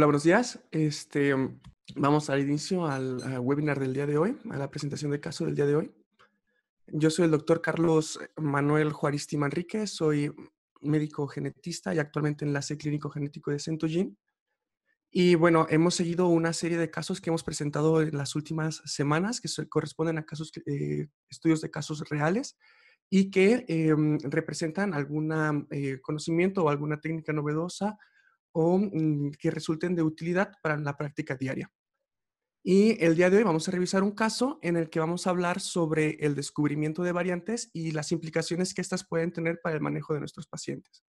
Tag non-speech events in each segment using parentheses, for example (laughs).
Hola, buenos días. Este, vamos a dar inicio al, al, webinar del día de hoy, a la presentación de caso del día de hoy. Yo soy el doctor Carlos Manuel Juaristi Manrique, soy médico genetista y actualmente enlace clínico genético de Centogene. Y bueno, hemos seguido una serie de casos que hemos presentado en las últimas semanas, que se corresponden a casos, eh, estudios de casos reales y que eh, representan algún eh, conocimiento o alguna técnica novedosa o mm, que resulten de utilidad para la práctica diaria. Y el día de hoy vamos a revisar un caso en el que vamos a hablar sobre el descubrimiento de variantes y las implicaciones que éstas pueden tener para el manejo de nuestros pacientes.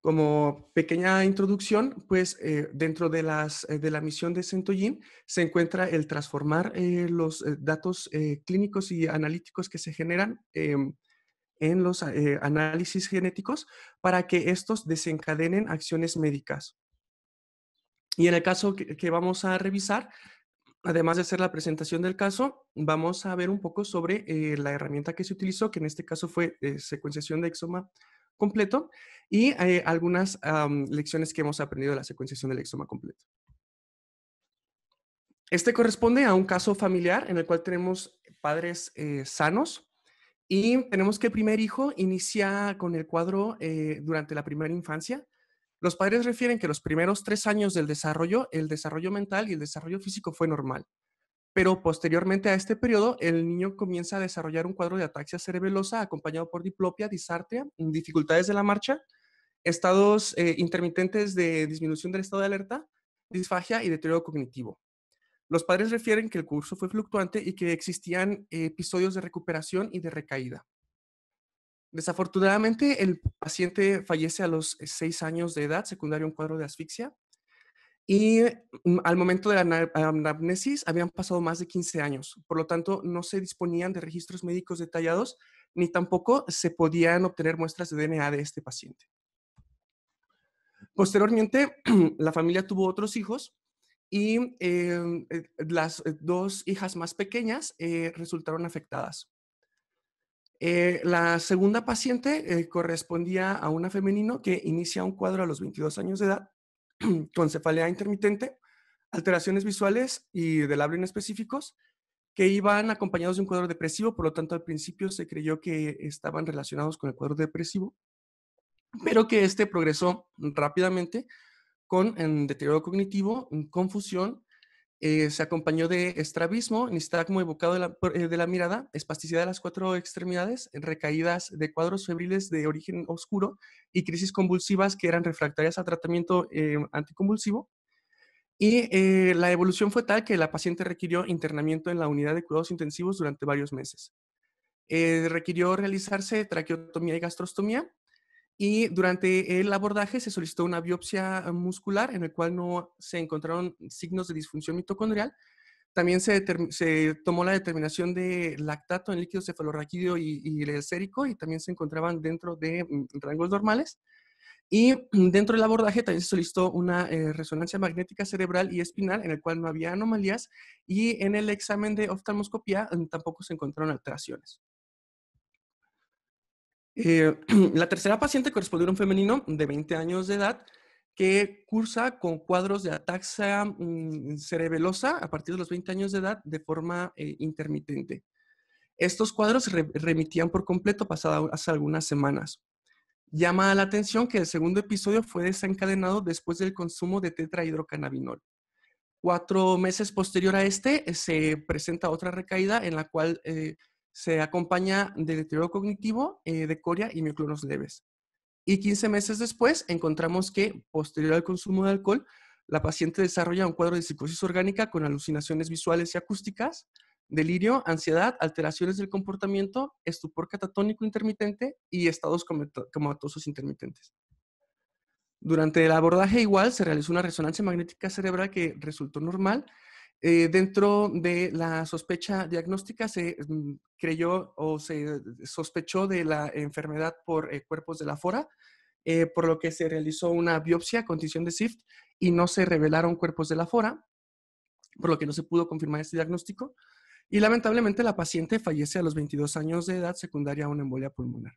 Como pequeña introducción, pues eh, dentro de, las, eh, de la misión de Centogene se encuentra el transformar eh, los datos clínicos y analíticos que se generan em, en los análisis genéticos para que estos desencadenen acciones médicas. Y en el caso que, vamos a revisar, además de hacer la presentación del caso, vamos a ver un poco sobre la herramienta que se utilizó, que en este caso fue secuenciación de exoma completo y eh, algunas lecciones que hemos aprendido de la secuenciación del exoma completo. Este corresponde a un caso familiar en el cual tenemos padres eh, sanos y tenemos que el primer hijo inicia con el cuadro eh, durante la primera infancia. Los padres refieren que los primeros tres años del desarrollo, el desarrollo mental y el desarrollo físico fue normal pero posteriormente a este periodo, el niño comienza a desarrollar un cuadro de ataxia cerebelosa acompañado por diplopia, disartria, dificultades de la marcha, estados eh, intermitentes de disminución del estado de alerta, disfagia y deterioro cognitivo. Los padres refieren que el curso fue fluctuante y que existían episodios de recuperación y de recaída. Desafortunadamente, el paciente fallece a los seis años de edad, secundario un cuadro de asfixia, y al momento de la anamnesis habían pasado más de 15 años, por lo tanto no se disponían de registros médicos detallados ni tampoco se podían obtener muestras de DNA de este paciente. Posteriormente, (clears throat) la familia tuvo otros hijos y em, eh, las eh, dos hijas más pequeñas eh, resultaron afectadas. la segunda paciente correspondía a una femenino que inicia un cuadro a los 22 años de edad (clears throat) con cefalea intermitente, alteraciones visuales y del habla específicos que iban acompañados de un cuadro depresivo, por lo tanto al principio se creyó que estaban relacionados con el cuadro depresivo, pero que este progresó rápidamente con deterioro cognitivo, confusión, eh, se acompañó de estrabismo, nistagmo evocado de la, eh, de la, mirada, espasticidad de las cuatro extremidades, recaídas de cuadros febriles de origen oscuro y crisis convulsivas que eran refractarias al tratamiento eh, anticonvulsivo. Y la evolución fue tal que la paciente requirió internamiento en la unidad de cuidados intensivos durante varios meses. requirió realizarse traqueotomía y gastrostomía y durante el abordaje se solicitó una biopsia muscular en el cual no se encontraron signos de disfunción mitocondrial. También se, tomó la determinación de lactato en líquido cefalorraquídeo y, y y también se encontraban dentro de mm, rangos normales. Y dentro del abordaje también se solicitó una eh, resonancia magnética cerebral y espinal en el cual no había anomalías y en el examen de oftalmoscopía mm, tampoco se encontraron alteraciones. Eh, (clears throat) la tercera paciente correspondió a un femenino de 20 años de edad que cursa con cuadros de ataxia mm, cerebelosa a partir de los 20 años de edad de forma eh, intermitente. Estos cuadros remitían por completo pasado hace algunas semanas. Llama la atención que el segundo episodio fue desencadenado después del consumo de tetrahidrocannabinol. Cuatro meses posterior a este se presenta otra recaída en la cual eh, se acompaña de deterioro cognitivo, eh, de coria y mioclonos leves. Y 15 meses después encontramos que, posterior al consumo de alcohol, la paciente desarrolla un cuadro de psicosis orgánica con alucinaciones visuales y acústicas, delirio, ansiedad, alteraciones del comportamiento, estupor catatónico intermitente y estados comatosos intermitentes. Durante el abordaje igual se realizó una resonancia magnética cerebral que resultó normal eh, dentro de la sospecha diagnóstica se mm, creyó o se sospechó de la enfermedad por eh, cuerpos de la fora, eh, por lo que se realizó una biopsia con condición de SIFT y no se revelaron cuerpos de la fora, por lo que no se pudo confirmar este diagnóstico. Y lamentablemente la paciente fallece a los 22 años de edad secundaria a una embolia pulmonar.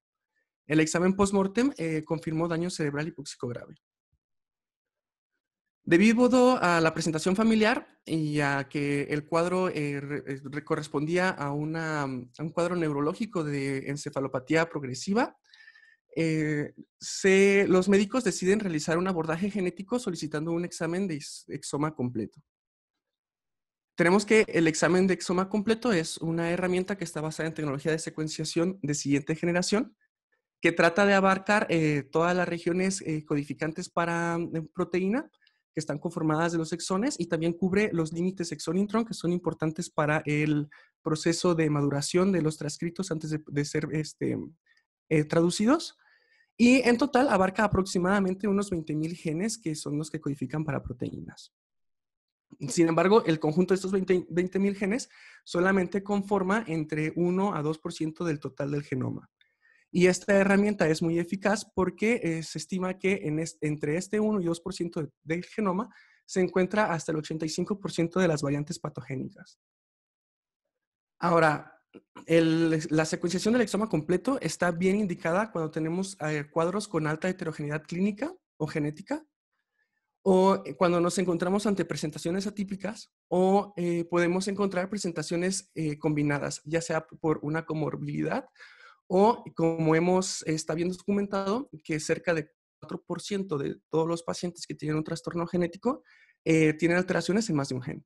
El examen post-mortem confirmó daño cerebral hipóxico grave. Debido a la presentación familiar y a que el cuadro eh, eh, correspondía a, una, un cuadro neurológico de encefalopatía progresiva, eh, los médicos deciden realizar un abordaje genético solicitando un examen de exoma completo. Tenemos que el examen de exoma completo es una herramienta que está basada en tecnología de secuenciación de siguiente generación, que trata de abarcar todas las regiones codificantes para proteína, que están conformadas de los exones y también cubre los límites exon-intron que son importantes para el proceso de maduración de los transcritos antes de, ser este, eh, traducidos. Y en total abarca aproximadamente unos 20.000 genes que son los que codifican para proteínas. Sin embargo, el conjunto de estos 20.000 genes solamente conforma entre 1 a 2% del total del genoma. Y esta herramienta es muy eficaz porque eh, se estima que entre este 1 y 2% del genoma se encuentra hasta el 85% de las variantes patogénicas. Ahora, la secuenciación del exoma completo está bien indicada cuando tenemos eh, cuadros con alta heterogeneidad clínica o genética, o cuando nos encontramos ante presentaciones atípicas, o eh, podemos encontrar presentaciones combinadas, ya sea por una comorbilidad o como hemos, está bien documentado, que cerca de 4% de todos los pacientes que tienen un trastorno genético eh, tienen alteraciones en más de un gen.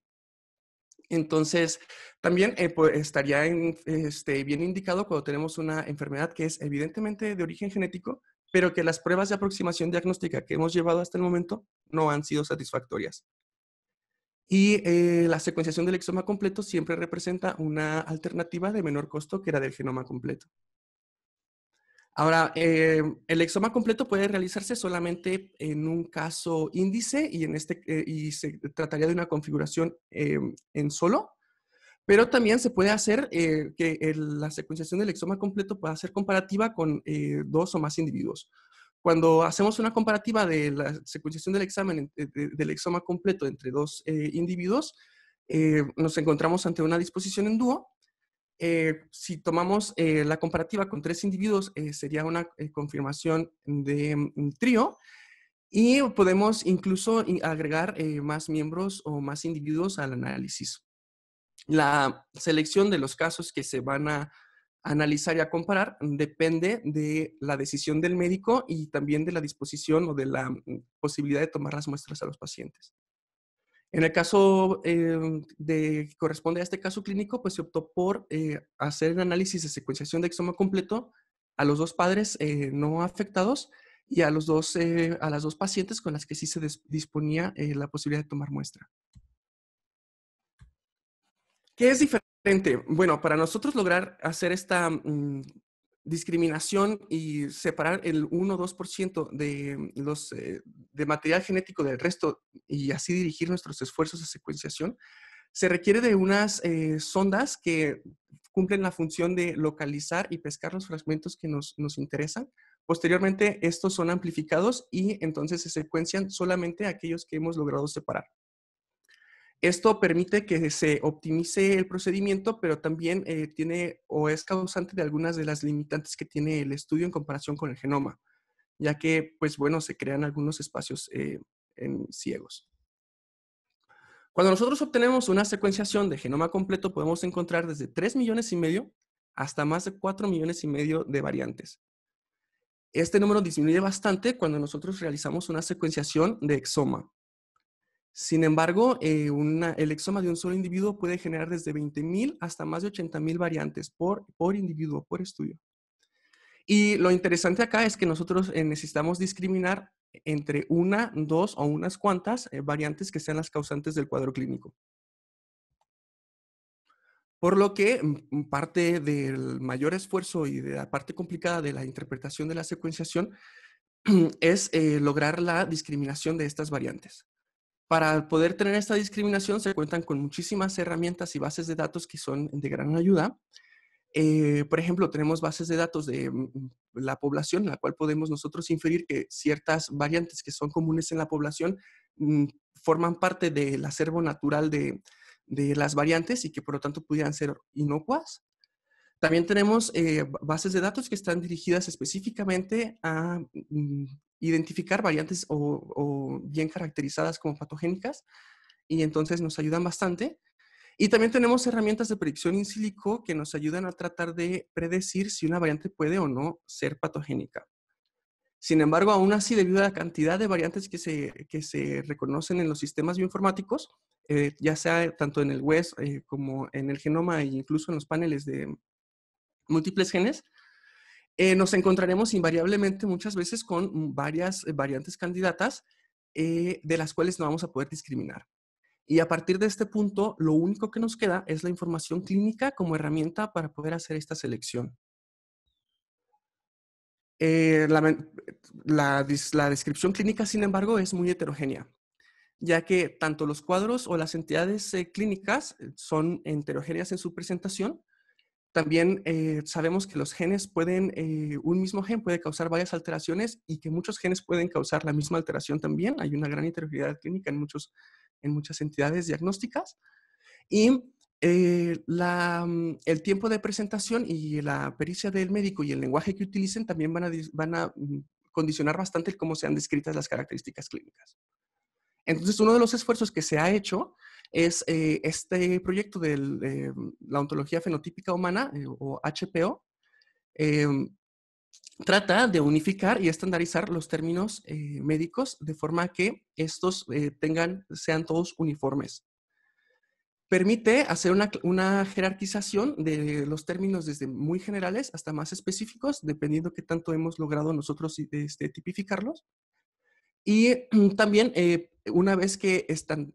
Entonces, también eh, pues, estaría este, bien indicado cuando tenemos una enfermedad que es evidentemente de origen genético, pero que las pruebas de aproximación diagnóstica que hemos llevado hasta el momento no han sido satisfactorias. Y eh, la secuenciación del exoma completo siempre representa una alternativa de menor costo que la del genoma completo. Ahora, eh, el exoma completo puede realizarse solamente en un caso índice y, en este, eh, y se trataría de una configuración eh, en solo, pero también se puede hacer que la secuenciación del exoma completo pueda ser comparativa con dos o más individuos. Cuando hacemos una comparativa de la secuenciación del examen del exoma completo entre dos individuos, nos encontramos ante una disposición en dúo eh, si tomamos eh, la comparativa con tres individuos, eh, sería una confirmación de un trío y podemos incluso agregar más miembros o más individuos al análisis. La selección de los casos que se van a analizar y a comparar depende de la decisión del médico y también de la disposición o de la mm, posibilidad de tomar las muestras a los pacientes. En el caso em, de, que corresponde a este caso clínico, pues se optó por eh, hacer el análisis de secuenciación de exoma completo a los dos padres eh, no afectados y a, los dos, eh, a las dos pacientes con las que sí se disponía la posibilidad de tomar muestra. ¿Qué es diferente? Bueno, para nosotros lograr hacer esta mm, discriminación y separar el 1 o 2% de, los, eh, de material genético del resto y así dirigir nuestros esfuerzos de secuenciación, se requiere de unas eh, sondas que cumplen la función de localizar y pescar los fragmentos que nos, nos interesan. Posteriormente, estos son amplificados y entonces se secuencian solamente aquellos que hemos logrado separar. Esto permite que se optimice el procedimiento, pero también eh, tiene o es causante de algunas de las limitantes que tiene el estudio en comparación con el genoma, ya que, pues bueno, se crean algunos espacios eh, en ciegos. Cuando nosotros obtenemos una secuenciación de genoma completo, podemos encontrar desde 3 millones y medio hasta más de 4 millones y medio de variantes. Este número disminuye bastante cuando nosotros realizamos una secuenciación de exoma. Sin embargo, eh, el exoma de un solo individuo puede generar desde 20.000 hasta más de 80.000 variantes por, por individuo, por estudio. Y lo interesante acá es que nosotros eh, necesitamos discriminar entre una, dos o unas cuantas eh, variantes que sean las causantes del cuadro clínico. Por lo que mm, parte del mayor esfuerzo y de la parte complicada de la interpretación de la secuenciación (clears throat) es lograr la discriminación de estas variantes. Para poder tener esta discriminación se cuentan con muchísimas herramientas y bases de datos que son de gran ayuda. Eh, por ejemplo, tenemos bases de datos de mm, mm, la población, en la cual podemos nosotros inferir que ciertas variantes que son comunes en la población mm, forman parte del acervo natural de, las variantes y que por lo tanto pudieran ser inocuas. También tenemos eh, bases de datos que están dirigidas específicamente a identificar variantes o, bien caracterizadas como patogénicas y entonces nos ayudan bastante. Y también tenemos herramientas de predicción in silico que nos ayudan a tratar de predecir si una variante puede o no ser patogénica. Sin embargo, aún así, debido a la cantidad de variantes que se, que se reconocen en los sistemas bioinformáticos, eh, ya sea tanto en el web eh, como en el genoma e incluso en los paneles de múltiples genes, eh, nos encontraremos invariablemente muchas veces con varias variantes candidatas de las cuales no vamos a poder discriminar. Y a partir de este punto, lo único que nos queda es la información clínica como herramienta para poder hacer esta selección. la, descripción clínica, sin embargo, es muy heterogénea ya que tanto los cuadros o las entidades eh, clínicas eh, son heterogéneas en su presentación. También eh, sabemos que los genes pueden, un mismo gen puede causar varias alteraciones y que muchos genes pueden causar la misma alteración también. Hay una gran heterogeneidad clínica en, muchos, en muchas entidades diagnósticas. Y mm, el tiempo de presentación y la pericia del médico y el lenguaje que utilicen también van a, van a mm, condicionar bastante cómo sean descritas las características clínicas. Entonces, uno de los esfuerzos que se ha hecho es eh, este proyecto de eh, la ontología fenotípica humana, eh, o HPO, em, trata de unificar y estandarizar los términos médicos de forma que estos tengan, sean todos uniformes. Permite hacer una, una, jerarquización de los términos desde muy generales hasta más específicos, dependiendo qué tanto hemos logrado nosotros este, tipificarlos. Y también una vez que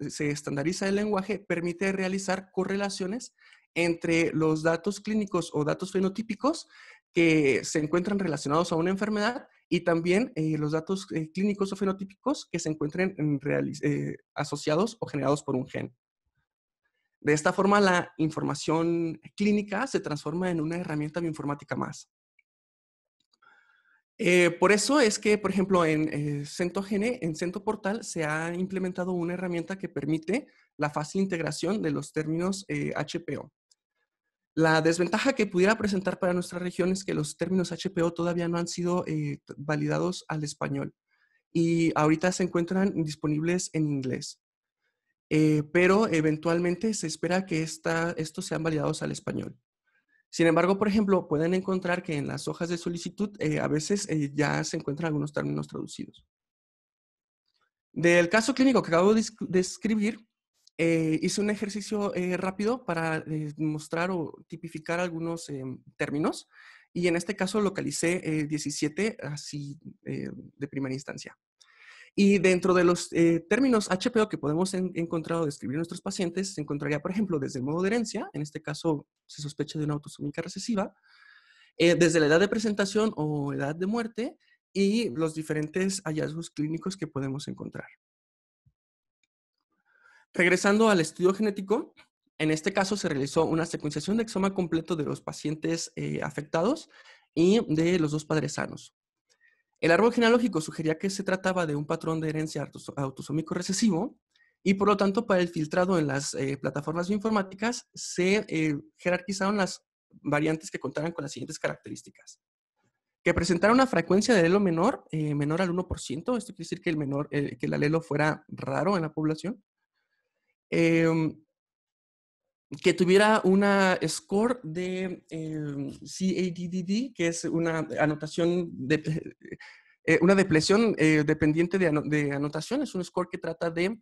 se estandariza el lenguaje, permite realizar correlaciones entre los datos clínicos o datos fenotípicos que se encuentran relacionados a una enfermedad y también eh, los datos eh, clínicos o fenotípicos que se encuentren eh, asociados o generados por un gen. De esta forma, la información clínica se transforma en una herramienta bioinformática más. Eh, por eso es que, por ejemplo, en eh, CentoGene, en CentoPortal, se ha implementado una herramienta que permite la fácil integración de los términos HPO. Eh, la desventaja que pudiera presentar para nuestra región es que los términos HPO todavía no han sido validados al español y ahorita se encuentran disponibles en inglés. pero eventualmente se espera que estos sean validados al español. Sin embargo, por ejemplo, pueden encontrar que en las hojas de solicitud eh, a veces eh, ya se encuentran algunos términos traducidos. Del caso clínico que acabo de escribir, eh, hice un ejercicio rápido para mostrar o tipificar algunos términos y en este caso localicé 17 así de primera instancia. Y dentro de los eh, términos HPO que podemos encontrar o describir nuestros pacientes, se encontraría, por ejemplo, desde el modo de herencia, en este caso se sospecha de una autosómica recesiva, eh, desde la edad de presentación o edad de muerte y los diferentes hallazgos clínicos que podemos encontrar. Regresando al estudio genético, en este caso se realizó una secuenciación de exoma completo de los pacientes eh, afectados y de los dos padres sanos. El árbol genealógico sugería que se trataba de un patrón de herencia autosómico recesivo y por lo tanto para el filtrado en las eh, plataformas bioinformáticas se eh, jerarquizaron las variantes que contaran con las siguientes características. Que presentara una frecuencia de alelo menor, eh, menor al 1%, esto quiere decir que el, menor, que el alelo fuera raro en la población. Em, que tuviera una score de eh, CADDD, que es una anotación, de, eh, una depresión eh, dependiente de, anotación, es un score que trata de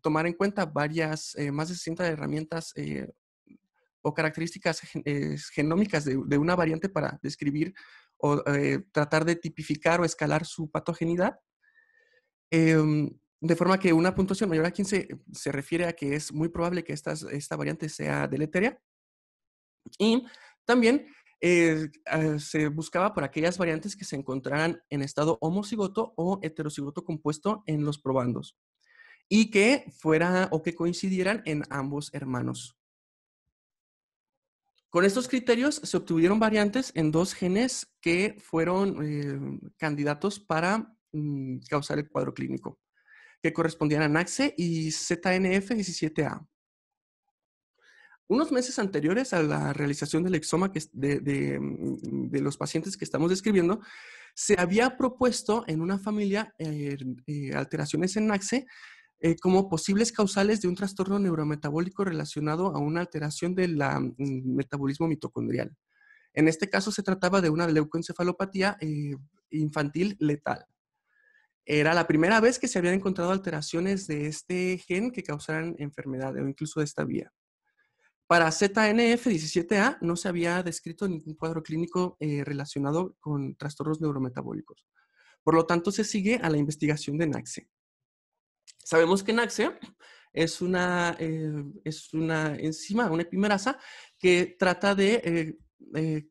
tomar en cuenta varias, más de 60 herramientas o características genómicas de, de, una variante para describir o tratar de tipificar o escalar su patogenidad. De forma que una puntuación mayor a 15 se refiere a que es muy probable que esta variante sea deleteria. Y también eh, ah, se buscaba por aquellas variantes que se encontraran en estado homocigoto o heterocigoto compuesto en los probandos y que fuera o que coincidieran en ambos hermanos. Con estos criterios se obtuvieron variantes en dos genes que fueron eh, candidatos para mm, causar el cuadro clínico que correspondían a NAXE y ZNF17A. Unos meses anteriores a la realización del exoma mm, de, los pacientes que estamos describiendo, se había propuesto en una familia eh, eh, alteraciones en NAXE eh, como posibles causales de un trastorno neurometabólico relacionado a una alteración del mm, metabolismo mitocondrial. En este caso se trataba de una leucoencefalopatía infantil letal. Era la primera vez que se habían encontrado alteraciones de este gen que causaran enfermedad o incluso de esta vía. Para ZNF17A no se había descrito ningún cuadro clínico eh, relacionado con trastornos neurometabólicos. Por lo tanto, se sigue a la investigación de NAXE. Sabemos que NAXE es una, eh, es una enzima, una epimerasa, que trata de eh,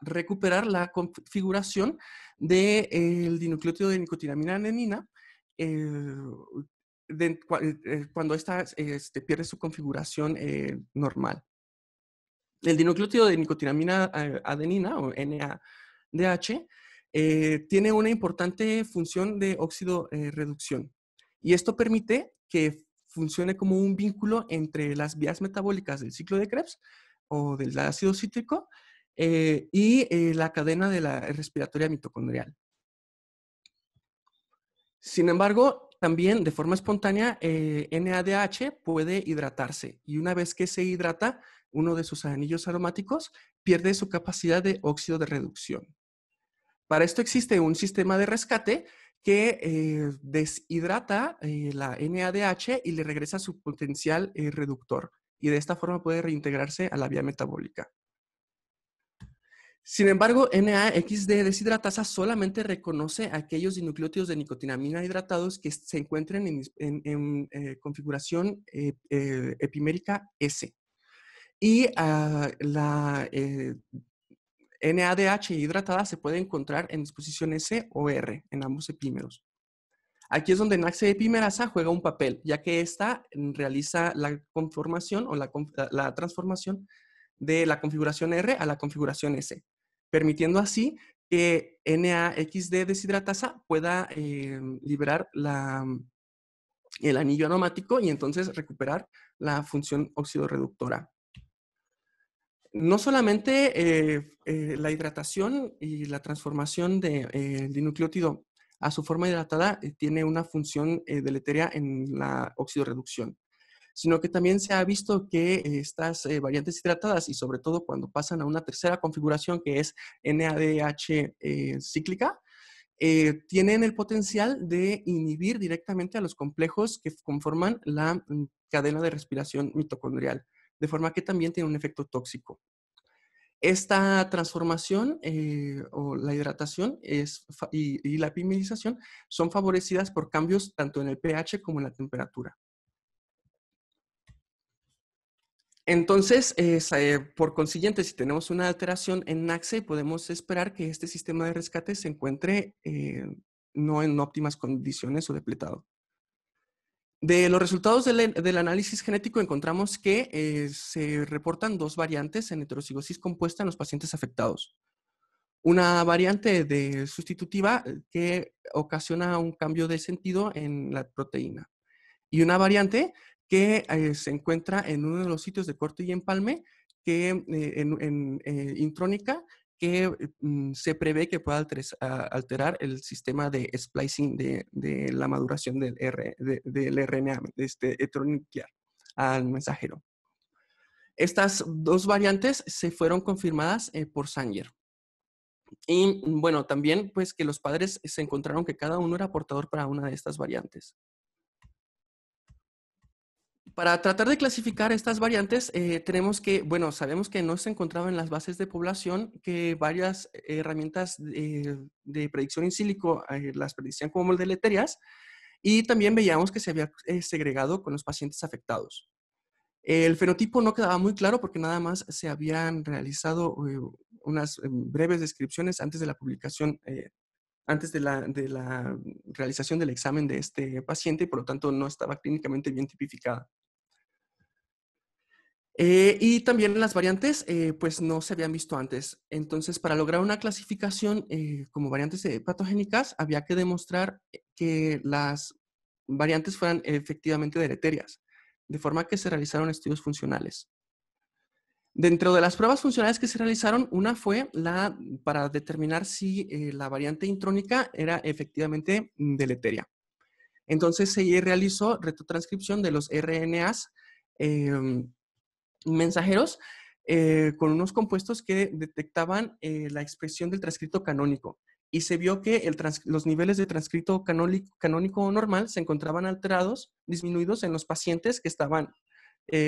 recuperar la configuración del de, dinucleótido de nicotinamina adenina eh, eh, cuando esta este, pierde su configuración eh, normal. El dinucleótido de nicotinamina adenina o NADH tiene una importante función de óxido reducción y esto permite que funcione como un vínculo entre las vías metabólicas del ciclo de Krebs o del ácido cítrico eh, y eh, la cadena de la respiratoria mitocondrial. Sin embargo, también de forma espontánea, eh, NADH puede hidratarse y una vez que se hidrata, uno de sus anillos aromáticos pierde su capacidad de óxido de reducción. Para esto existe un sistema de rescate que deshidrata la NADH y le regresa su potencial reductor y de esta forma puede reintegrarse a la vía metabólica. Sin embargo, NAXD deshidratasa solamente reconoce aquellos dinucleótidos de nicotinamina hidratados que se encuentren en, eh, configuración eh, eh, epimérica S. Y ah, la NADH hidratada se puede encontrar en disposición S o R en ambos epímeros. Aquí es donde NAXE epimerasa juega un papel, ya que ésta realiza la conformación o la transformación de la configuración R a la configuración S permitiendo así que NAXD deshidratasa pueda eh, liberar el anillo aromático y entonces recuperar la función oxidorreductora. No solamente eh, eh, la hidratación y la transformación del dinucleótido a su forma hidratada tiene una función deleteria en la oxidorreducción sino que también se ha visto que estas eh, variantes hidratadas y sobre todo cuando pasan a una tercera configuración que es NADH eh, cíclica, eh, tienen el potencial de inhibir directamente a los complejos que conforman la mm, cadena de respiración mitocondrial, de forma que también tiene un efecto tóxico. Esta transformación o la hidratación es, y, y la epimerización son favorecidas por cambios tanto en el pH como en la temperatura. Entonces, eh, por consiguiente, si tenemos una alteración en NAXE, podemos esperar que este sistema de rescate se encuentre eh, no en óptimas condiciones o depletado. De los resultados del, análisis genético encontramos que eh, se reportan dos variantes en heterocigosis compuesta en los pacientes afectados. Una variante de sustitutiva que ocasiona un cambio de sentido en la proteína. Y una variante que eh, se encuentra en uno de los sitios de corte y empalme que, eh, en, eh, intrónica que mm, se prevé que pueda alterar el sistema de splicing de, la maduración del, R, del RNA, de este heteronuclear al mensajero. Estas dos variantes se fueron confirmadas por Sanger. Y mm, bueno, también pues que los padres se encontraron que cada uno era portador para una de estas variantes. Para tratar de clasificar estas variantes, eh, tenemos que, bueno, sabemos que no se encontraba en las bases de población, que varias herramientas de, predicción in sílico eh, las predicían como deleterias, y también veíamos que se había eh, segregado con los pacientes afectados. El fenotipo no quedaba muy claro porque nada más se habían realizado unas breves descripciones antes de la publicación, antes de la, de la realización del examen de este paciente y por lo tanto no estaba clínicamente bien tipificada. Eh, y también las variantes, eh, pues no se habían visto antes. Entonces, para lograr una clasificación eh, como variantes patogénicas, había que demostrar que las variantes fueran efectivamente deleterias, de forma que se realizaron estudios funcionales. Dentro de las pruebas funcionales que se realizaron, una fue la para determinar si eh, la variante intrónica era efectivamente deleteria. Entonces se realizó retrotranscripción de los RNAs em, mensajeros eh, con unos compuestos que detectaban eh, la expresión del transcrito canónico. Y se vio que los niveles de transcrito canónico, normal se encontraban alterados, disminuidos en los pacientes que estaban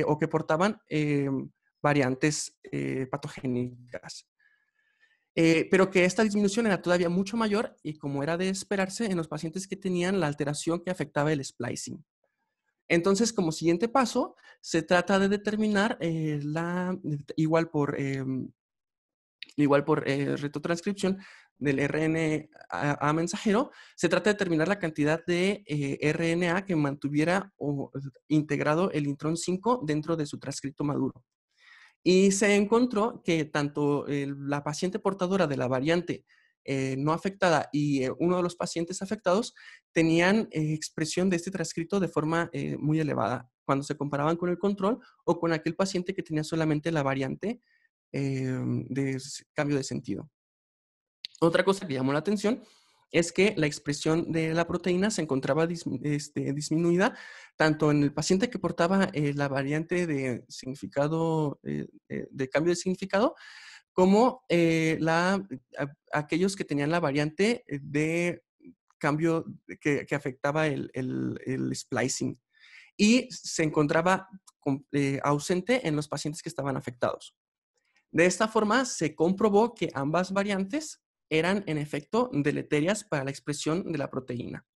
o que portaban variantes eh, patogénicas. Eh, pero que esta disminución era todavía mucho mayor y como era de esperarse en los pacientes que tenían la alteración que afectaba el splicing. Entonces, como siguiente paso, se trata de determinar eh, la, igual por, em, igual por retrotranscripción del RNA mensajero, se trata de determinar la cantidad de RNA que mantuviera o, integrado el intrón 5 dentro de su transcrito maduro. Y se encontró que tanto la paciente portadora de la variante eh, no afectada y eh, uno de los pacientes afectados tenían eh, expresión de este transcrito de forma muy elevada cuando se comparaban con el control o con aquel paciente que tenía solamente la variante de cambio de sentido. Otra cosa que llamó la atención es que la expresión de la proteína se encontraba este, disminuida tanto en el paciente que portaba la variante de significado, de cambio de significado, como la, aquellos que tenían la variante de cambio que, afectaba el, splicing. Y se encontraba ausente en los pacientes que estaban afectados. De esta forma, se comprobó que ambas variantes eran en efecto deleterias para la expresión de la proteína.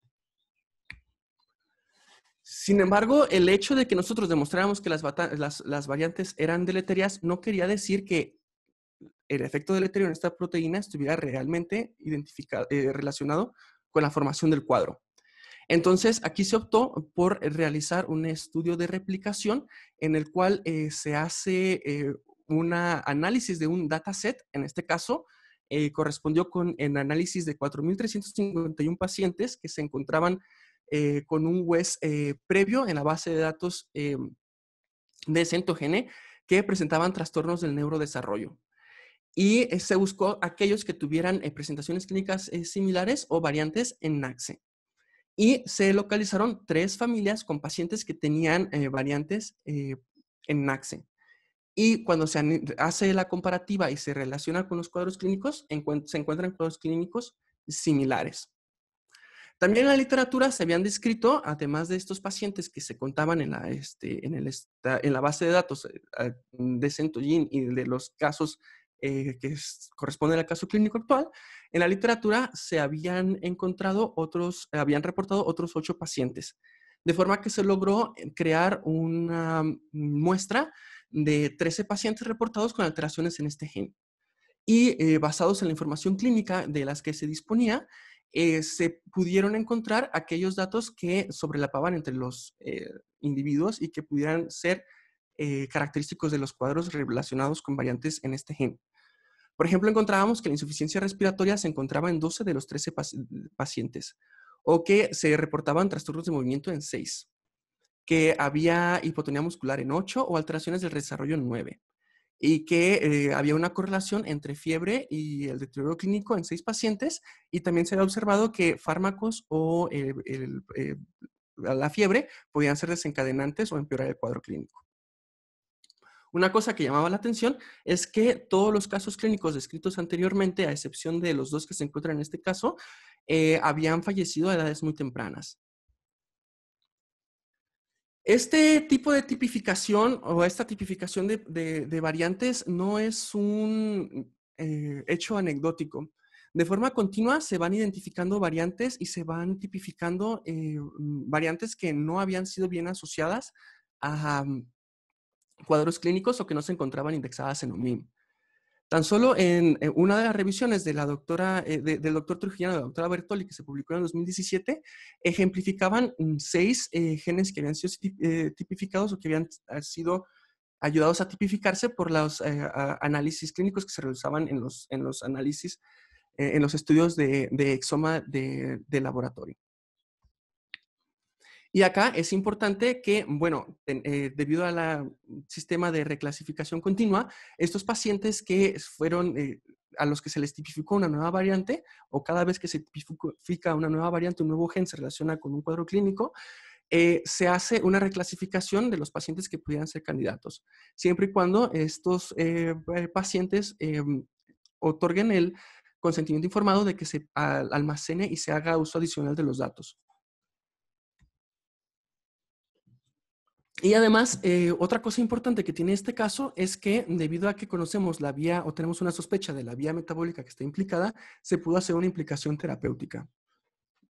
Sin embargo, el hecho de que nosotros demostráramos que las, variantes eran deleterias no quería decir que el efecto deleterio en esta proteína estuviera realmente eh, relacionado con la formación del cuadro. Entonces, aquí se optó por realizar un estudio de replicación en el cual eh, se hace eh, un análisis de un dataset, en este caso, correspondió con el análisis de 4.351 pacientes que se encontraban con un WES previo en la base de datos de Centogene que presentaban trastornos del neurodesarrollo. Y se buscó aquellos que tuvieran presentaciones clínicas similares o variantes en NAXE. Y se localizaron tres familias con pacientes que tenían variantes en NAXE. Y cuando se hace la comparativa y se relaciona con los cuadros clínicos, se encuentran cuadros clínicos similares. También en la literatura se habían descrito, además de estos pacientes que se contaban en la, este, base de datos eh, de Centogene y de los casos eh, que corresponden al caso clínico actual, en la literatura se habían encontrado otros, habían reportado otros ocho pacientes, de forma que se logró crear una muestra de 13 pacientes reportados con alteraciones en este gen. Y eh, basados en la información clínica de las que se disponía, eh, se pudieron encontrar aquellos datos que sobrelapaban entre los eh, individuos y que pudieran ser característicos de los cuadros relacionados con variantes en este gen. Por ejemplo, encontrábamos que la insuficiencia respiratoria se encontraba en 12 de los 13 pacientes o que se reportaban trastornos de movimiento en 6 que había hipotonía muscular en 8 o alteraciones del desarrollo en 9 y que eh, había una correlación entre fiebre y el deterioro clínico en 6 pacientes y también se había observado que fármacos o eh, la fiebre podían ser desencadenantes o empeorar el cuadro clínico. Una cosa que llamaba la atención es que todos los casos clínicos descritos anteriormente, a excepción de los dos que se encuentran en este caso, eh, habían fallecido a edades muy tempranas. Este tipo de tipificación o esta tipificación de, variantes no es un eh, hecho anecdótico. De forma continua se van identificando variantes y se van tipificando eh, variantes que no habían sido bien asociadas a cuadros clínicos o que no se encontraban indexadas en OMIM. Tan solo en, una de las revisiones de la doctora, eh, del doctor Trujillano, de la doctora Bertoli, que se publicó en el 2017, ejemplificaban mm, seis eh, genes que habían sido eh, tipificados o que habían sido ayudados a tipificarse por los análisis clínicos que se realizaban en los, en los análisis, en los estudios de, exoma de, de laboratorio. Y acá es importante que, bueno, eh, debido al sistema de reclasificación continua, estos pacientes que fueron, eh, a los que se les tipificó una nueva variante, o cada vez que se tipifica una nueva variante, un nuevo gen se relaciona con un cuadro clínico, eh, se hace una reclasificación de los pacientes que pudieran ser candidatos, siempre y cuando estos pacientes otorguen el consentimiento informado de que se almacene y se haga uso adicional de los datos. Y además, eh, otra cosa importante que tiene este caso es que debido a que conocemos la vía o tenemos una sospecha de la vía metabólica que está implicada, se pudo hacer una implicación terapéutica.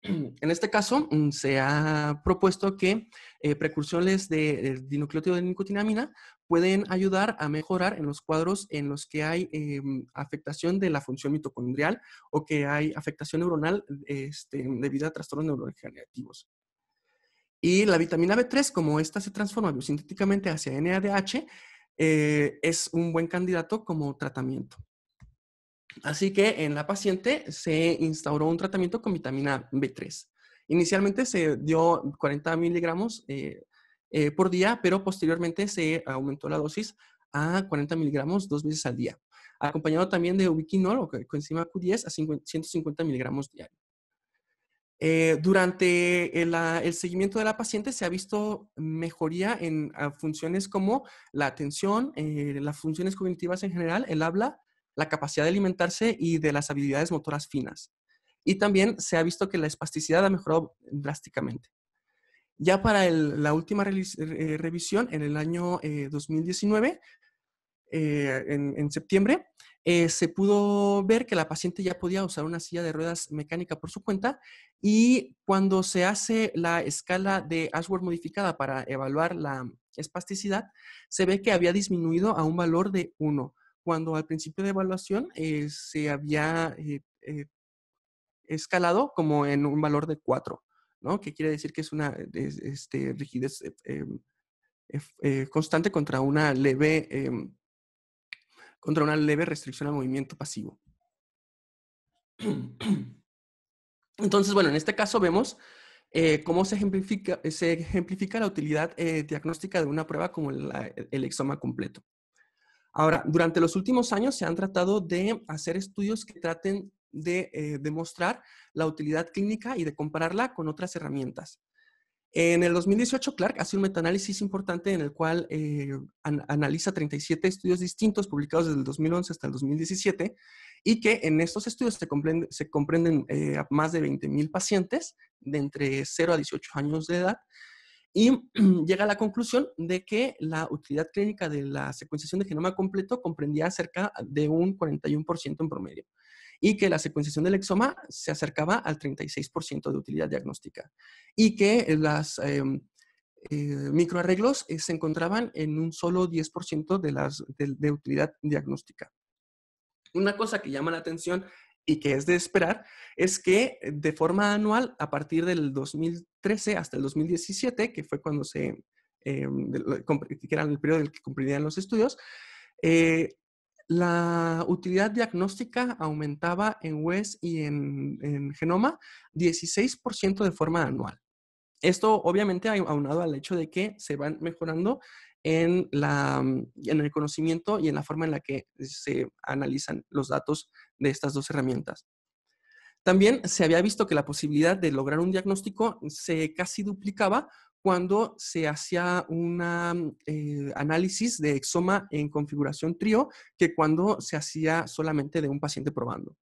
(clears throat) En este caso, mm, se ha propuesto que eh, precursiones de dinucleótido de nicotinamina pueden ayudar a mejorar en los cuadros en los que hay em, afectación de la función mitocondrial o que hay afectación neuronal este, debido a trastornos neurodegenerativos. Y la vitamina B3, como esta se transforma biosintéticamente hacia NADH, eh, es un buen candidato como tratamiento. Así que en la paciente se instauró un tratamiento con vitamina B3. Inicialmente se dio 40 miligramos eh, eh, por día, pero posteriormente se aumentó la dosis a 40 miligramos dos veces al día, acompañado también de ubiquinol o coenzima Q10 a 150 miligramos diarios. Eh, durante el, seguimiento de la paciente se ha visto mejoría en funciones como la atención, eh, las funciones cognitivas en general, el habla, la capacidad de alimentarse y de las habilidades motoras finas. Y también se ha visto que la espasticidad ha mejorado drásticamente. Ya para la última eh, revisión, en el año 2019, en septiembre, eh, se pudo ver que la paciente ya podía usar una silla de ruedas mecánica por su cuenta y cuando se hace la escala de Ashworth modificada para evaluar la espasticidad, se ve que había disminuido a un valor de 1, cuando al principio de evaluación eh, se había eh, escalado como en un valor de 4, ¿no? que quiere decir que es una este, rigidez em, constante contra una leve em, contra una leve restricción al movimiento pasivo. Entonces, bueno, en este caso vemos eh, cómo se ejemplifica, la utilidad eh, diagnóstica de una prueba como el exoma completo. Ahora, durante los últimos años se han tratado de hacer estudios que traten de eh, demostrar la utilidad clínica y de compararla con otras herramientas. En el 2018, Clark hace un metaanálisis importante en el cual eh, analiza 37 estudios distintos publicados desde el 2011 hasta el 2017 y que en estos estudios se, comprenden, eh, más de 20.000 pacientes de entre 0 a 18 años de edad y (clears throat) llega a la conclusión de que la utilidad clínica de la secuenciación de genoma completo comprendía cerca de un 41% en promedio y que la secuenciación del exoma se acercaba al 36% de utilidad diagnóstica y que las em, eh, microarreglos eh, se encontraban en un solo 10% de, las, de, utilidad diagnóstica. Una cosa que llama la atención y que es de esperar es que de forma anual, a partir del 2013 hasta el 2017, que fue cuando se, eh, que era el periodo en el que comprendían los estudios, eh, la utilidad diagnóstica aumentaba en WES y en, genoma 16% de forma anual. Esto obviamente aunado al hecho de que se van mejorando en, la, en el conocimiento y en la forma en la que se analizan los datos de estas dos herramientas. También se había visto que la posibilidad de lograr un diagnóstico se casi duplicaba cuando se hacía un eh, análisis de exoma en configuración trío que cuando se hacía solamente de un paciente probando.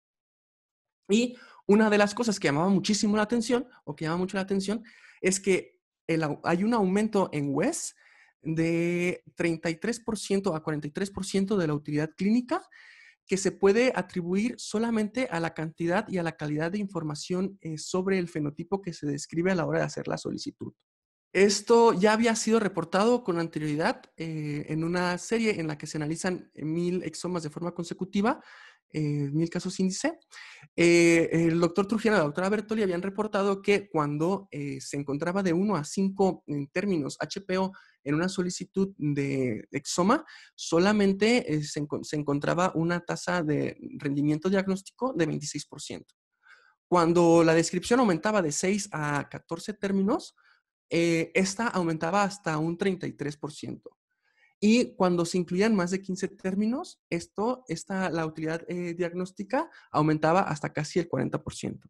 Y una de las cosas que llamaba muchísimo la atención, o que llama mucho la atención, es que hay un aumento en WES de 33% a 43% de la utilidad clínica que se puede atribuir solamente a la cantidad y a la calidad de información eh, sobre el fenotipo que se describe a la hora de hacer la solicitud. Esto ya había sido reportado con anterioridad eh, en una serie en la que se analizan mil exomas de forma consecutiva, eh, mil casos índice. Eh, el doctor Trujillo y la doctora Bertoli habían reportado que cuando se encontraba de 1 a 5 términos HPO en una solicitud de exoma, solamente se, se encontraba una tasa de rendimiento diagnóstico de 26%. Cuando la descripción aumentaba de 6 a 14 términos, esta aumentaba hasta un 33%. Y cuando se incluían más de 15 términos, esto, esta, la utilidad diagnóstica aumentaba hasta casi el 40%.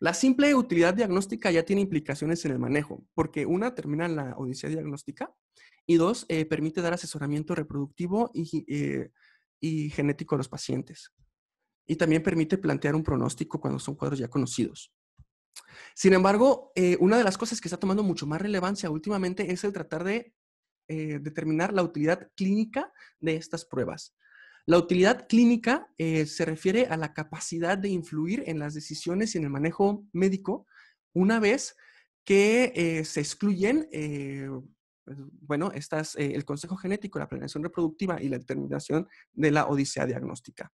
La simple utilidad diagnóstica ya tiene implicaciones en el manejo, porque una, termina la odisea diagnóstica y dos, eh, permite dar asesoramiento reproductivo eh, y, genético a los pacientes. Y también permite plantear un pronóstico cuando son cuadros ya conocidos. Sin embargo, eh, una de las cosas que está tomando mucho más relevancia últimamente es el tratar de determinar la utilidad clínica de estas pruebas. La utilidad clínica eh, se refiere a la capacidad de influir en las decisiones y en el manejo médico una vez que eh, se excluyen, eh, bueno, estas, el consejo genético, la planeación reproductiva y la determinación de la odisea diagnóstica.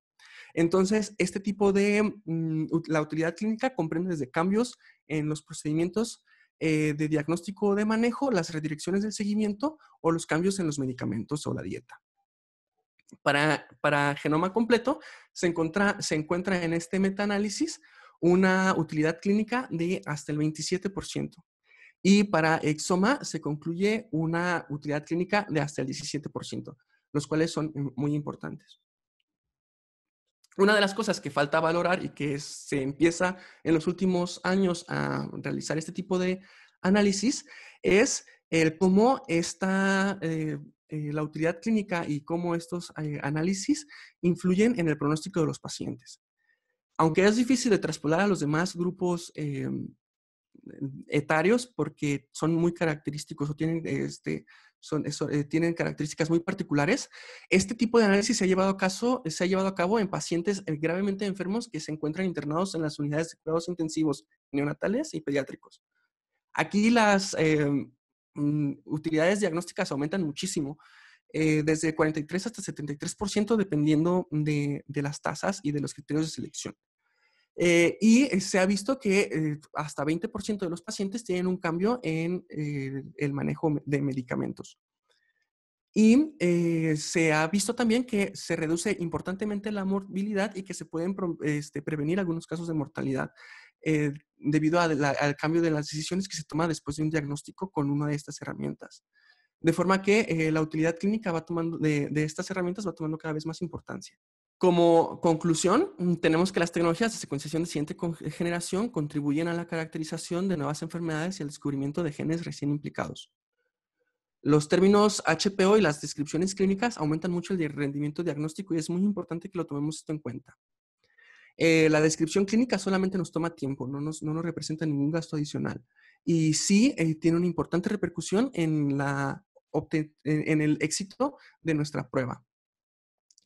Entonces, este tipo de, mm, la utilidad clínica comprende desde cambios en los procedimientos de diagnóstico de manejo, las redirecciones del seguimiento o los cambios en los medicamentos o la dieta. Para, genoma completo se se encuentra en este metaanálisis una utilidad clínica de hasta el 27%. Y para exoma se concluye una utilidad clínica de hasta el 17%, los cuales son muy importantes. Una de las cosas que falta valorar y que se empieza en los últimos años a realizar este tipo de análisis es el cómo esta eh, eh, la utilidad clínica y cómo estos eh, análisis influyen en el pronóstico de los pacientes. Aunque es difícil de traspolar a los demás grupos eh, etarios porque son muy característicos o tienen, este, son, tienen características muy particulares, este tipo de análisis se ha llevado a, caso, se ha llevado a cabo en pacientes gravemente enfermos que se encuentran internados en las unidades de cuidados intensivos neonatales y pediátricos. Aquí las, Mm, utilidades diagnósticas aumentan muchísimo, eh, desde 43 hasta 73%, dependiendo de, las tasas y de los criterios de selección. Eh, y eh, se ha visto que hasta 20% de los pacientes tienen un cambio en el manejo de medicamentos. Y se ha visto también que se reduce importantemente la morbilidad y que se pueden este, prevenir algunos casos de mortalidad eh, debido al cambio de las decisiones que se toma después de un diagnóstico con una de estas herramientas. De forma que eh, la utilidad clínica va tomando de, estas herramientas va tomando cada vez más importancia. Como conclusión, mm, tenemos que las tecnologías de secuenciación de siguiente generación contribuyen a la caracterización de nuevas enfermedades y al descubrimiento de genes recién implicados. Los términos HPO y las descripciones clínicas aumentan mucho el rendimiento diagnóstico y es muy importante que lo tomemos esto en cuenta. Eh, la descripción clínica solamente nos toma tiempo, no nos, no nos representa ningún gasto adicional. Y sí eh, tiene una importante repercusión en, la, en el éxito de nuestra prueba.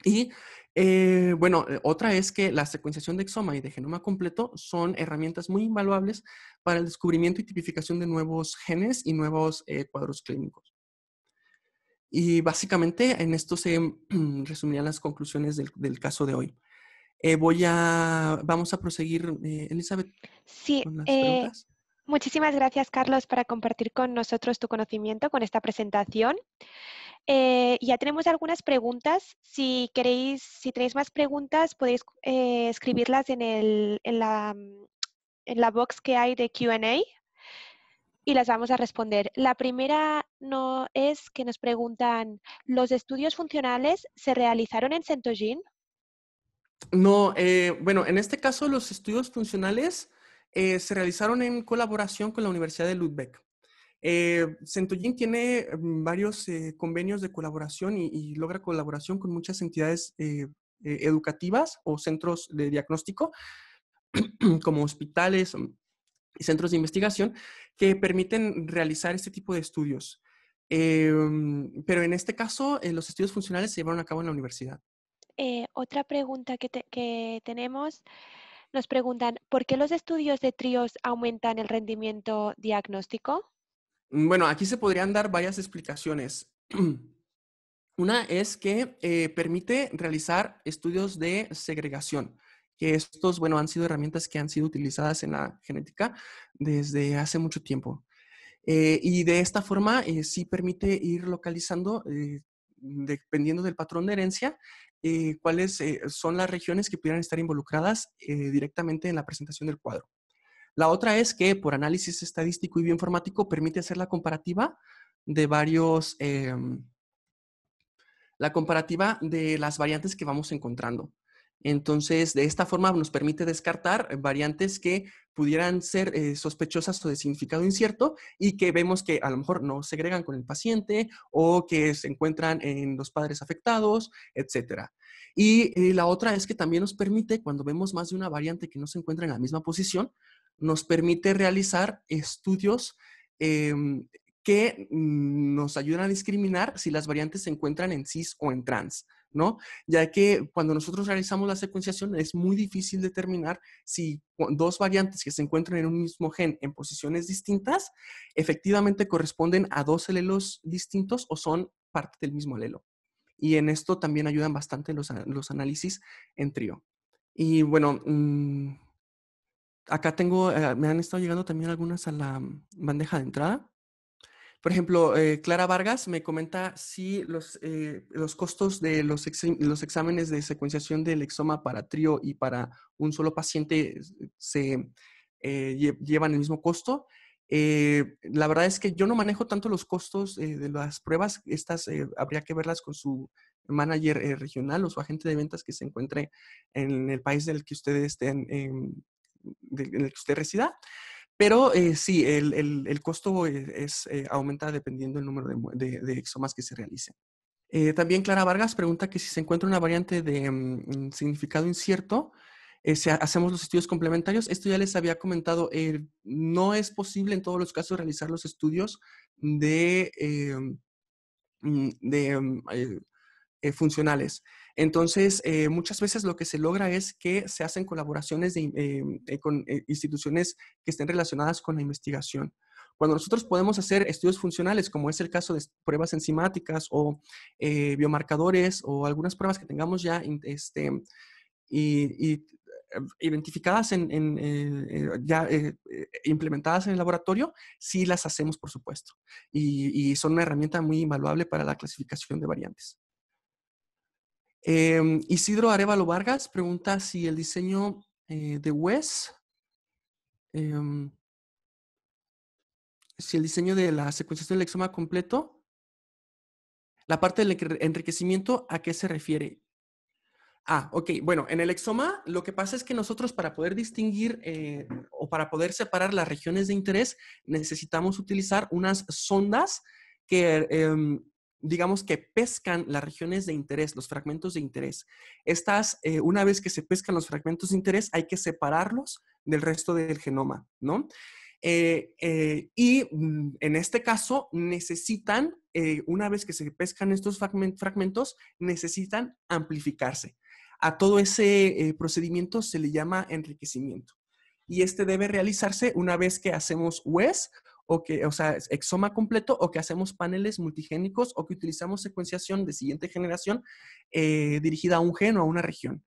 Y eh, bueno, otra es que la secuenciación de exoma y de genoma completo son herramientas muy invaluables para el descubrimiento y tipificación de nuevos genes y nuevos cuadros clínicos. Y básicamente en esto se (clears throat) resumirían las conclusiones del caso de hoy. Eh, voy a, vamos a proseguir, eh, Elizabeth. Sí, eh, muchísimas gracias, Carlos, para compartir con nosotros tu conocimiento con esta presentación. Ya tenemos algunas preguntas. Si queréis, si tenéis más preguntas, podéis escribirlas en, el, la, en la box que hay de Q&A y las vamos a responder. La primera no es que nos preguntan, ¿los estudios funcionales se realizaron en Centogene? No, eh, bueno, en este caso los estudios funcionales eh, se realizaron en colaboración con la Universidad de Ludbeck. Eh, tiene mm, varios eh, convenios de colaboración y, logra colaboración con muchas entidades educativas o centros de diagnóstico, (clears throat) como hospitales mm, y centros de investigación, que permiten realizar este tipo de estudios. Mm, pero en este caso, los estudios funcionales se llevaron a cabo en la universidad. Eh, otra pregunta que, tenemos, nos preguntan, ¿por qué los estudios de tríos aumentan el rendimiento diagnóstico? Mm, bueno, aquí se podrían dar varias explicaciones. (clears throat) Una es que eh, permite realizar estudios de segregación, que estos, bueno, han sido herramientas que han sido utilizadas en la genética desde hace mucho tiempo. Eh, y de esta forma sí permite ir localizando, dependiendo del patrón de herencia, eh, cuáles eh, son las regiones que pudieran estar involucradas eh, directamente en la presentación del cuadro. La otra es que por análisis estadístico y bioinformático permite hacer la comparativa de varios, em, la comparativa de las variantes que vamos encontrando. Entonces, de esta forma nos permite descartar variantes que pudieran ser eh, sospechosas o de significado incierto y que vemos que a lo mejor no segregan con el paciente o que se encuentran en los padres afectados, etc. Y eh, la otra es que también nos permite, cuando vemos más de una variante que no se encuentra en la misma posición, nos permite realizar estudios em, que nos ayudan a discriminar si las variantes se encuentran en cis o en trans. ¿no? Ya que cuando nosotros realizamos la secuenciación es muy difícil determinar si dos variantes que se encuentran en un mismo gen en posiciones distintas efectivamente corresponden a dos alelos distintos o son parte del mismo alelo. Y en esto también ayudan bastante los, análisis en trío. Y bueno, mm, acá tengo, eh, me han estado llegando también algunas a la bandeja de entrada. Por ejemplo, eh, Clara Vargas me comenta si los, eh, los costos de los, los, exámenes de secuenciación del exoma para trío y para un solo paciente se eh, llevan el mismo costo. la verdad es que yo no manejo tanto los costos de las pruebas. Estas habría que verlas con su manager regional o su agente de ventas que se encuentre en el país del que usted estén, en el que usted resida. Pero eh, sí, el, costo e, es, eh, aumenta dependiendo del número de, exomas que se realicen. Eh, también Clara Vargas pregunta que si se encuentra una variante de mm, significado incierto, si hacemos los estudios complementarios. Esto ya les había comentado, no es posible en todos los casos realizar los estudios de, mm, de mm, funcionales. Entonces, eh, muchas veces lo que se logra es que se hacen colaboraciones eh, eh, con instituciones que estén relacionadas con la investigación. Cuando nosotros podemos hacer estudios funcionales, como es el caso de pruebas enzimáticas o biomarcadores o algunas pruebas que tengamos ya este, y, identificadas en, ya implementadas en el laboratorio, sí las hacemos, por supuesto. y son una herramienta muy invaluable para la clasificación de variantes. Em, Isidro Arevalo Vargas pregunta si el diseño eh, de WES, em, si el diseño de la secuenciación del exoma completo, la parte del enriquecimiento, ¿a qué se refiere? Ah, ok. Bueno, en el exoma lo que pasa es que nosotros para poder distinguir eh, o para poder separar las regiones de interés necesitamos utilizar unas sondas que em, digamos que pescan las regiones de interés, los fragmentos de interés. Estas, eh, una vez que se pescan los fragmentos de interés, hay que separarlos del resto del genoma, ¿no? Eh, eh, y mm, en este caso necesitan, una vez que se pescan estos fragmentos, necesitan amplificarse. A todo ese procedimiento se le llama enriquecimiento. Y este debe realizarse una vez que hacemos WES o que, o sea, exoma completo, o que hacemos paneles multigénicos, o que utilizamos secuenciación de siguiente generación eh, dirigida a un gen o a una región.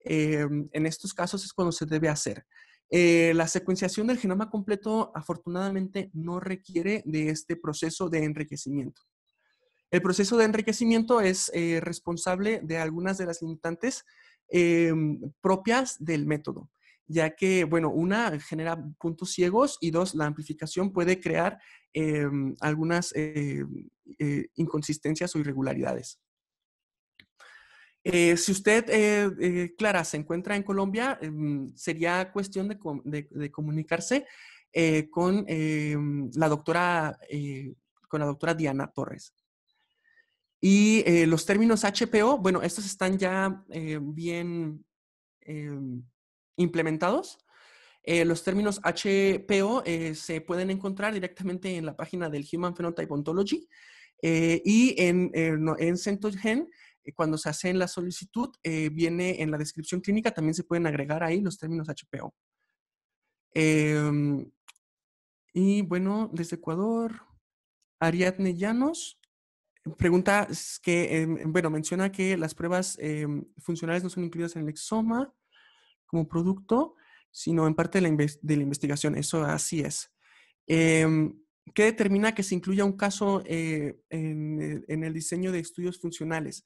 Em, en estos casos es cuando se debe hacer. Eh, la secuenciación del genoma completo, afortunadamente, no requiere de este proceso de enriquecimiento. El proceso de enriquecimiento es eh, responsable de algunas de las limitantes propias del método ya que, bueno, una genera puntos ciegos y dos, la amplificación puede crear em, algunas eh, eh, inconsistencias o irregularidades. Eh, si usted, Clara, se encuentra en Colombia, em, sería cuestión de, comunicarse con em, la doctora, con la doctora Diana Torres. Y los términos HPO, bueno, estos están ya bien implementados. Eh, los términos HPO eh, se pueden encontrar directamente en la página del Human Phenotype Ontology eh, y en, en cuando se hace la solicitud, viene en la descripción clínica, también se pueden agregar ahí los términos HPO. Em, y bueno, desde Ecuador, Ariadne Llanos pregunta que, em, bueno, menciona que las pruebas em, funcionales no son incluidas en el exoma como producto, sino en parte de la, investigación. Eso así es. Em, ¿Qué determina que se incluya un caso eh, en, el diseño de estudios funcionales?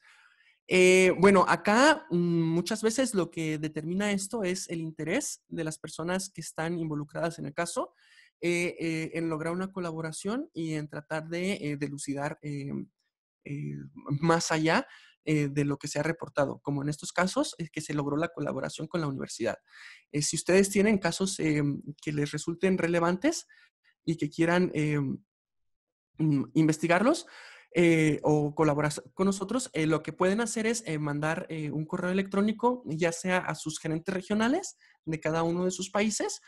Eh, bueno, acá mm, muchas veces lo que determina esto es el interés de las personas que están involucradas en el caso eh, en lograr una colaboración y en tratar de delucidar más allá de lo que se ha reportado, como en estos casos es que se logró la colaboración con la universidad. si ustedes tienen casos que les resulten relevantes y que quieran mm, investigarlos, eh, o colaborar con nosotros, eh, lo que pueden hacer es eh, mandar un correo electrónico, ya sea a sus gerentes regionales de cada uno de sus países,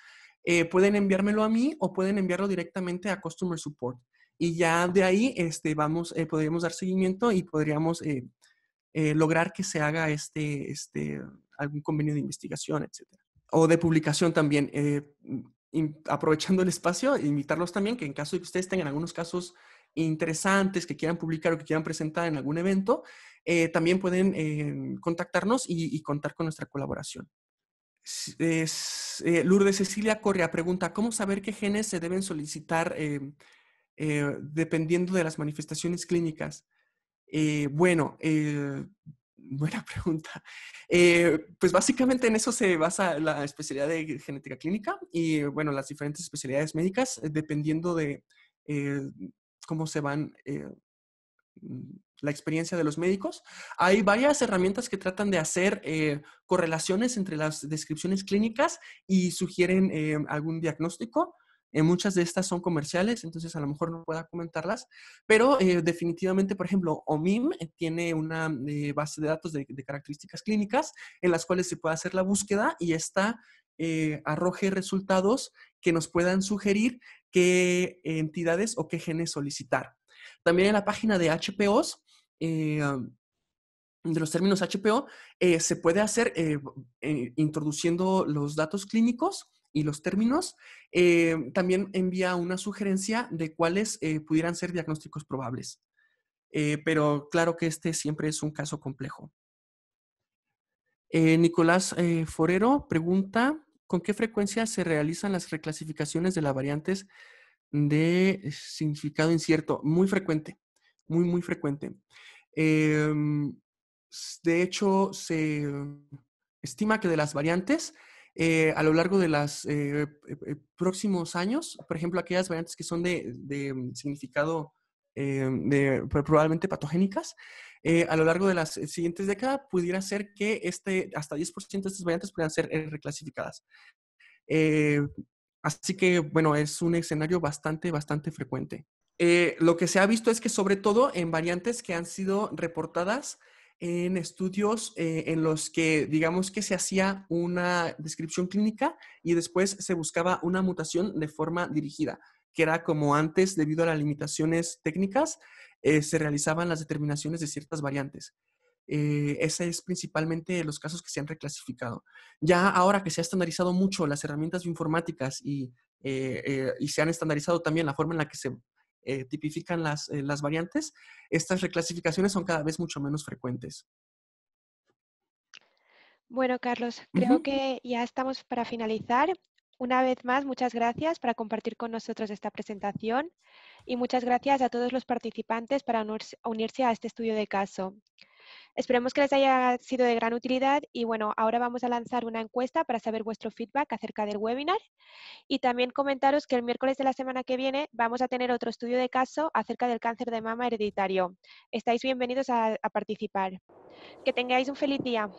pueden enviármelo a mí o pueden enviarlo directamente a Customer Support. Y ya de ahí este, vamos, podríamos dar seguimiento y podríamos lograr que se haga este, este, algún convenio de investigación, etcétera. O de publicación también. aprovechando el espacio, invitarlos también que en caso de que ustedes tengan algunos casos interesantes que quieran publicar o que quieran presentar en algún evento, eh, también pueden eh, contactarnos y, contar con nuestra colaboración. Es, eh, Lourdes Cecilia Correa pregunta, ¿cómo saber qué genes se deben solicitar dependiendo de las manifestaciones clínicas? Bueno, buena (laughs) pregunta. pues básicamente en eso se basa la especialidad de genética clínica y bueno, las diferentes especialidades médicas, dependiendo de cómo se van eh, mm, la experiencia de los médicos. Hay varias herramientas que tratan de hacer eh, correlaciones entre las descripciones clínicas y sugieren eh, algún diagnóstico. Muchas de estas son comerciales, entonces a lo mejor no pueda comentarlas, pero definitivamente, por ejemplo, OMIM tiene una base de datos de, de, características clínicas en las cuales se puede hacer la búsqueda y esta arroje resultados que nos puedan sugerir qué entidades o qué genes solicitar. También en la página de HPOs, eh, de los términos HPO, eh, se puede hacer eh, introduciendo los datos clínicos y los términos. también envía una sugerencia de cuáles pudieran ser diagnósticos probables. pero claro que este siempre es un caso complejo. Nicolás Forero pregunta, ¿con qué frecuencia se realizan las reclasificaciones de las variantes de significado incierto? Muy frecuente, muy, muy frecuente. Em, de hecho, se estima que de las variantes, eh, a lo largo de los eh, eh, próximos años, por ejemplo, aquellas variantes que son de, de significado probablemente patogénicas, a lo largo de las siguientes décadas pudiera ser que este, hasta 10% de estas variantes puedan ser reclasificadas. así que, bueno, es un escenario bastante, bastante frecuente. lo que se ha visto es que sobre todo en variantes que han sido reportadas en estudios en los que, digamos que se hacía una descripción clínica y después se buscaba una mutación de forma dirigida que era como antes, debido a las limitaciones técnicas, eh, se realizaban las determinaciones de ciertas variantes. Eh, ese es principalmente los casos que se han reclasificado. Ya ahora que se ha estandarizado mucho las herramientas informáticas y, eh, y se han estandarizado también la forma en la que se tipifican las, las variantes, estas reclasificaciones son cada vez mucho menos frecuentes. Bueno, Carlos, creo que ya estamos para finalizar. Una vez más, muchas gracias para compartir con nosotros esta presentación y muchas gracias a todos los participantes para unirse a este estudio de caso. Esperemos que les haya sido de gran utilidad y bueno, ahora vamos a lanzar una encuesta para saber vuestro feedback acerca del webinar y también comentaros que el miércoles de la semana que viene vamos a tener otro estudio de caso acerca del cáncer de mama hereditario. Estáis bienvenidos a, a participar. Que tengáis un feliz día.